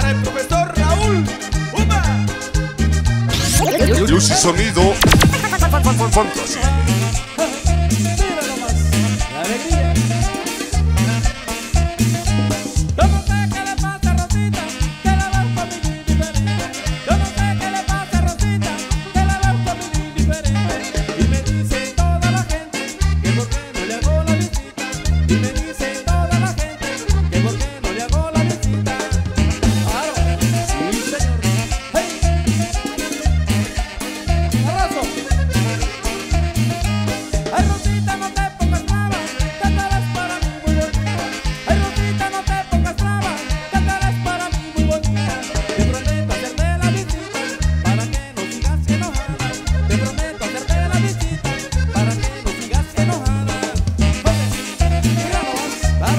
para el profesor Raúl Uma. Luz y sonido. Fantasy.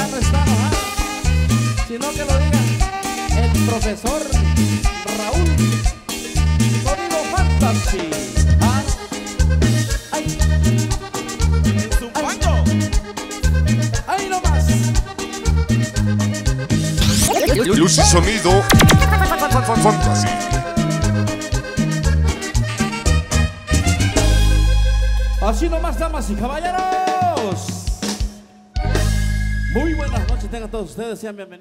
ya no está sino que lo diga el profesor Raúl Sonido Fantasy. ¿Ah? En su cuarto. Ahí nomás. Luz y sonido Fantasy. Así nomás, damas y caballeros. Muy buenas noches, tengan todos ustedes, sean bienvenidos.